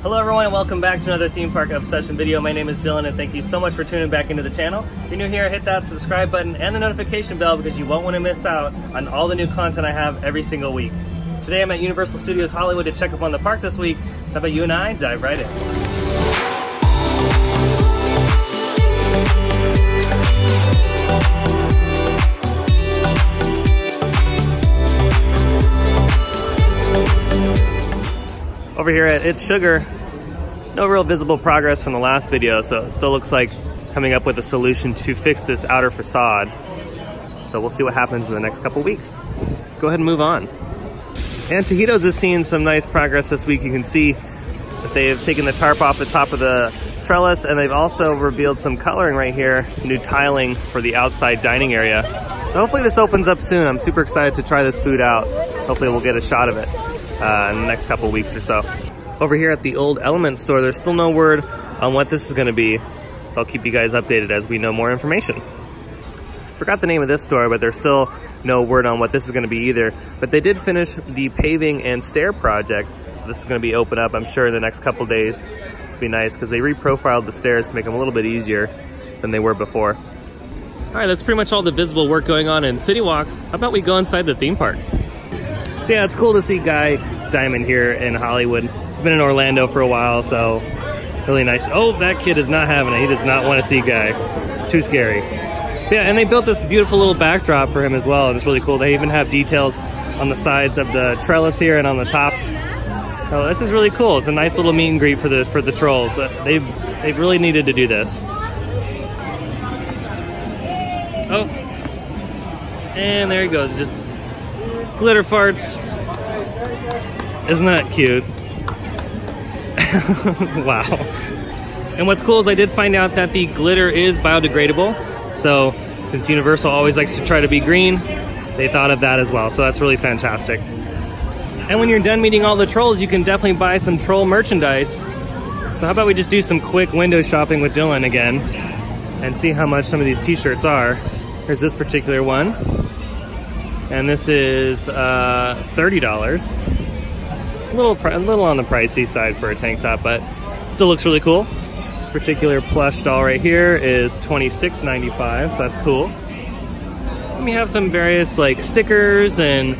Hello everyone and welcome back to another theme park obsession video. My name is Dylan and thank you so much for tuning back into the channel. If you're new here, hit that subscribe button and the notification bell because you won't want to miss out on all the new content I have every single week. Today I'm at Universal Studios Hollywood to check up on the park this week. So how about you and I dive right in. Over here at It's Sugar, no real visible progress from the last video, so it still looks like coming up with a solution to fix this outer facade. So we'll see what happens in the next couple weeks. Let's go ahead and move on. And Tajitos is seeing some nice progress this week. You can see that they have taken the tarp off the top of the trellis and they've also revealed some coloring right here, new tiling for the outside dining area. So hopefully this opens up soon. I'm super excited to try this food out. Hopefully we'll get a shot of it uh, in the next couple weeks or so. Over here at the old Element store, there's still no word on what this is gonna be. So I'll keep you guys updated as we know more information. Forgot the name of this store, but there's still no word on what this is gonna be either. But they did finish the paving and stair project. So this is gonna be open up, I'm sure, in the next couple days. It'd be nice, because they reprofiled the stairs to make them a little bit easier than they were before. All right, that's pretty much all the visible work going on in City Walks. How about we go inside the theme park? So yeah, it's cool to see Guy Diamond here in Hollywood. He's been in Orlando for a while, so it's really nice. Oh, that kid is not having it. He does not want to see Guy. Too scary. Yeah, and they built this beautiful little backdrop for him as well. It's really cool. They even have details on the sides of the trellis here and on the tops. Oh, this is really cool. It's a nice little meet and greet for the for the trolls. Uh, They've they've really needed to do this. Oh, and there he goes. Just glitter farts. Isn't that cute? wow. And what's cool is I did find out that the glitter is biodegradable. So since Universal always likes to try to be green, they thought of that as well. So that's really fantastic. And when you're done meeting all the trolls, you can definitely buy some troll merchandise. So how about we just do some quick window shopping with Dylan again and see how much some of these t-shirts are. Here's this particular one. And this is uh, $30. It's a little, a little on the pricey side for a tank top, but still looks really cool. This particular plush doll right here is $26.95, so that's cool. And we have some various like stickers and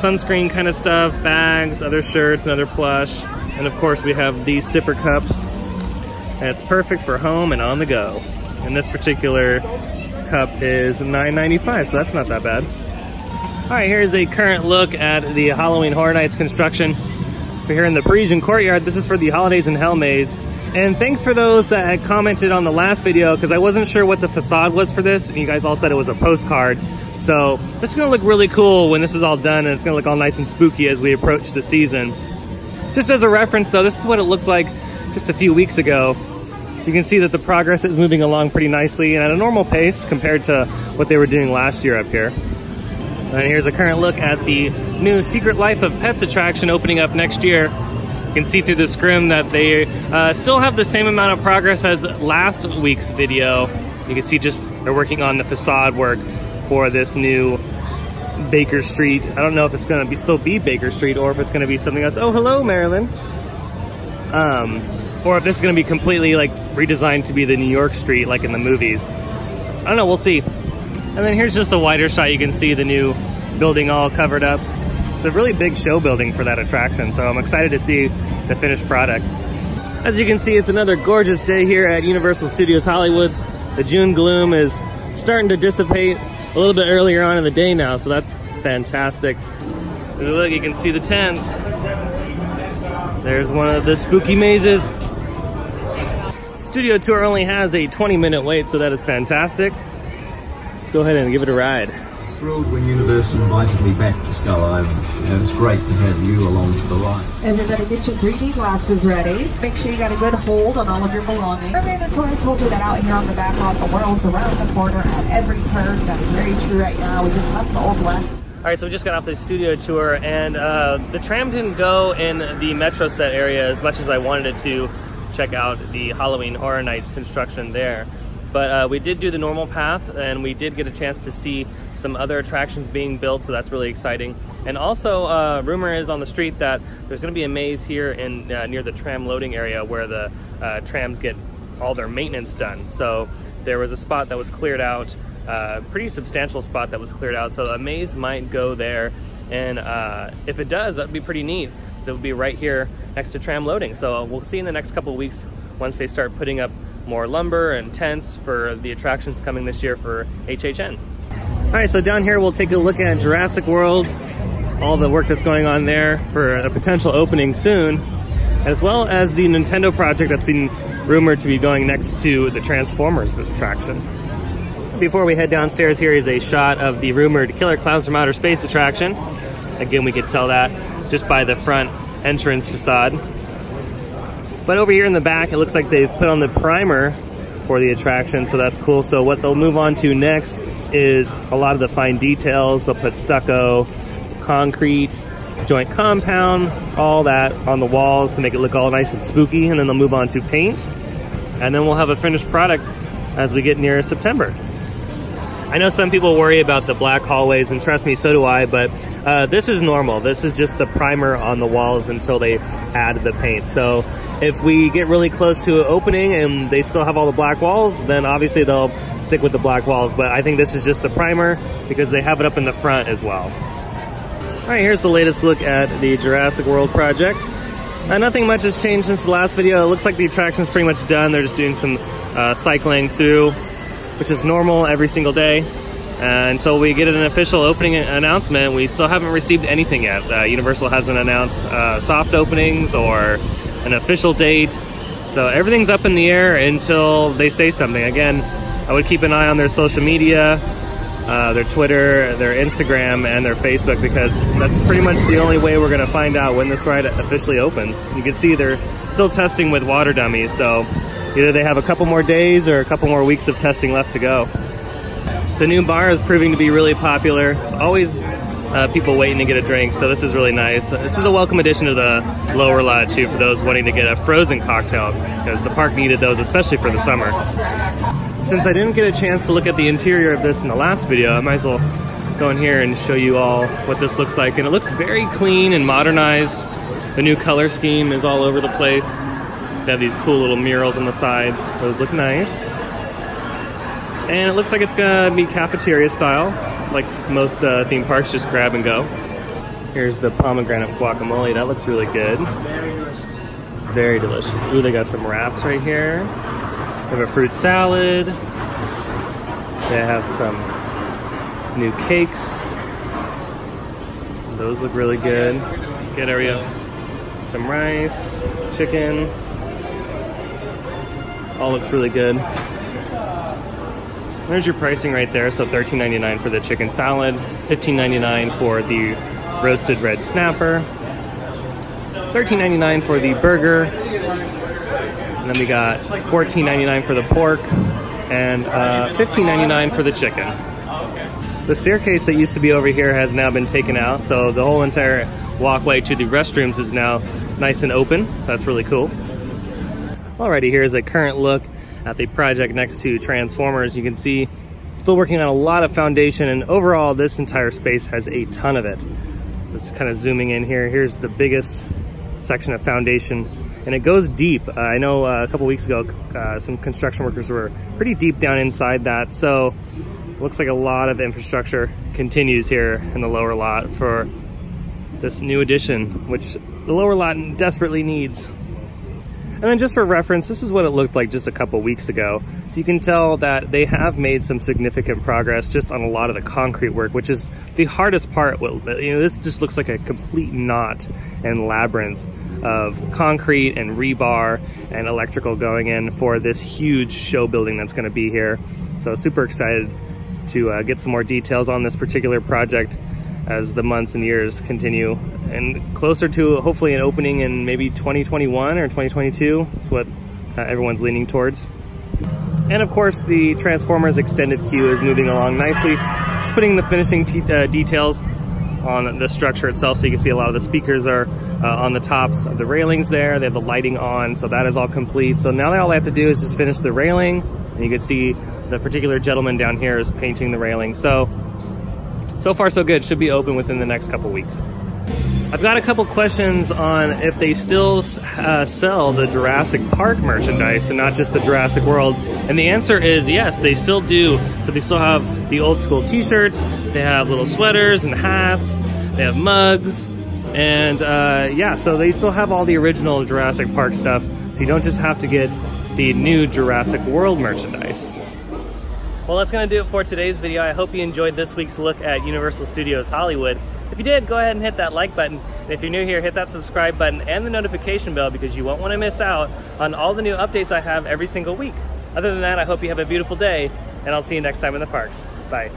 sunscreen kind of stuff, bags, other shirts, another plush. And of course we have these sipper cups. And it's perfect for home and on the go. And this particular cup is $9.95, so that's not that bad. All right, here's a current look at the Halloween Horror Nights construction. We're here in the Parisian Courtyard. This is for the Holidays in Hell Maze. And thanks for those that had commented on the last video, because I wasn't sure what the facade was for this, and you guys all said it was a postcard. So this is gonna look really cool when this is all done, and it's gonna look all nice and spooky as we approach the season. Just as a reference though, this is what it looked like just a few weeks ago. So you can see that the progress is moving along pretty nicely and at a normal pace compared to what they were doing last year up here. And here's a current look at the new Secret Life of Pets attraction opening up next year. You can see through the scrim that they uh, still have the same amount of progress as last week's video. You can see just they're working on the facade work for this new Baker Street. I don't know if it's gonna be still be Baker Street or if it's gonna be something else. Oh, hello, Marilyn. Um, or if this is gonna be completely like redesigned to be the New York Street like in the movies. I don't know, we'll see. And then here's just a wider shot. You can see the new building all covered up. It's a really big show building for that attraction, so I'm excited to see the finished product. As you can see, it's another gorgeous day here at Universal Studios Hollywood. The June gloom is starting to dissipate a little bit earlier on in the day now, so that's fantastic. Look, you can see the tents. There's one of the spooky mazes. Studio tour only has a 20 minute wait, so that is fantastic. Let's go ahead and give it a ride. Thrilled when Universal invited me back to Skull Island. And it's great to have you along for the ride. Everybody get your 3D glasses ready. Make sure you got a good hold on all of your belongings. Remember the tour told you that out here on the back lot, the world's around the corner at every turn. That is very true right now. We just left the Old West. All right, so we just got off the studio tour, and uh, the tram didn't go in the Metro set area as much as I wanted it to check out the Halloween Horror Nights construction there. But uh, we did do the normal path, and we did get a chance to see some other attractions being built, so that's really exciting. And also, uh, rumor is on the street that there's going to be a maze here in uh, near the tram loading area where the uh, trams get all their maintenance done. So there was a spot that was cleared out, a uh, pretty substantial spot that was cleared out. So a maze might go there. And uh, if it does, that'd be pretty neat. So it would be right here next to tram loading. So we'll see in the next couple weeks once they start putting up more lumber and tents for the attractions coming this year for HHN. All right, so down here we'll take a look at Jurassic World, all the work that's going on there for a potential opening soon, as well as the Nintendo project that's been rumored to be going next to the Transformers attraction. Before we head downstairs, here is a shot of the rumored Killer Klowns from Outer Space attraction. Again, we could tell that just by the front entrance facade. But over here in the back, it looks like they've put on the primer for the attraction, so that's cool. So what they'll move on to next is a lot of the fine details. They'll put stucco, concrete, joint compound, all that on the walls to make it look all nice and spooky, and then they'll move on to paint. And then we'll have a finished product as we get near September. I know some people worry about the black hallways, and trust me, so do I, but uh, this is normal. This is just the primer on the walls until they add the paint. So if we get really close to an opening and they still have all the black walls, then obviously they'll stick with the black walls. But I think this is just the primer because they have it up in the front as well. All right, here's the latest look at the Jurassic World project. Uh, nothing much has changed since the last video. It looks like the attraction's pretty much done. They're just doing some uh, cycling through which is normal every single day. Uh, until we get an official opening announcement, we still haven't received anything yet. Uh, Universal hasn't announced uh, soft openings or an official date. So everything's up in the air until they say something. Again, I would keep an eye on their social media, uh, their Twitter, their Instagram, and their Facebook because that's pretty much the only way we're going to find out when this ride officially opens. You can see they're still testing with water dummies, so Either they have a couple more days or a couple more weeks of testing left to go. The new bar is proving to be really popular. It's always uh, people waiting to get a drink, so this is really nice. This is a welcome addition to the lower lot too for those wanting to get a frozen cocktail because the park needed those, especially for the summer. Since I didn't get a chance to look at the interior of this in the last video, I might as well go in here and show you all what this looks like. And it looks very clean and modernized. The new color scheme is all over the place. They have these cool little murals on the sides. Those look nice. And it looks like it's gonna be cafeteria style, like most uh, theme parks, just grab and go. Here's the pomegranate guacamole. That looks really good. Very delicious. Ooh, they got some wraps right here. They have a fruit salad. They have some new cakes. Those look really good. Good area. Some rice, chicken, all looks really good. There's your pricing right there. So $13.99 for the chicken salad, $15.99 for the roasted red snapper, $13.99 for the burger, and then we got $14.99 for the pork, and uh, $15.99 for the chicken. The staircase that used to be over here has now been taken out, so the whole entire walkway to the restrooms is now nice and open. That's really cool. Alrighty, here's a current look at the project next to Transformers. You can see still working on a lot of foundation and overall this entire space has a ton of it. Just kind of zooming in here. Here's the biggest section of foundation and it goes deep. Uh, I know uh, a couple weeks ago uh, some construction workers were pretty deep down inside that so looks like a lot of infrastructure continues here in the lower lot for this new addition which the lower lot desperately needs. And then just for reference, this is what it looked like just a couple weeks ago. So you can tell that they have made some significant progress just on a lot of the concrete work, which is the hardest part. You know, this just looks like a complete knot and labyrinth of concrete and rebar and electrical going in for this huge show building that's gonna be here. So super excited to uh, get some more details on this particular project as the months and years continue and closer to hopefully an opening in maybe 2021 or 2022. That's what uh, everyone's leaning towards. And of course, the Transformers extended queue is moving along nicely. Just putting the finishing uh, details on the structure itself so you can see a lot of the speakers are uh, on the tops of the railings there. They have the lighting on, so that is all complete. So now all they have to do is just finish the railing and you can see the particular gentleman down here is painting the railing. So so far so good. Should be open within the next couple weeks. I've got a couple questions on if they still uh, sell the Jurassic Park merchandise and not just the Jurassic World. And the answer is yes, they still do. So they still have the old school t-shirts, they have little sweaters and hats, they have mugs, and uh, yeah, so they still have all the original Jurassic Park stuff. So you don't just have to get the new Jurassic World merchandise. Well, that's gonna do it for today's video. I hope you enjoyed this week's look at Universal Studios Hollywood. If you did, go ahead and hit that like button. And if you're new here, hit that subscribe button and the notification bell because you won't want to miss out on all the new updates I have every single week. Other than that, I hope you have a beautiful day, and I'll see you next time in the parks. Bye.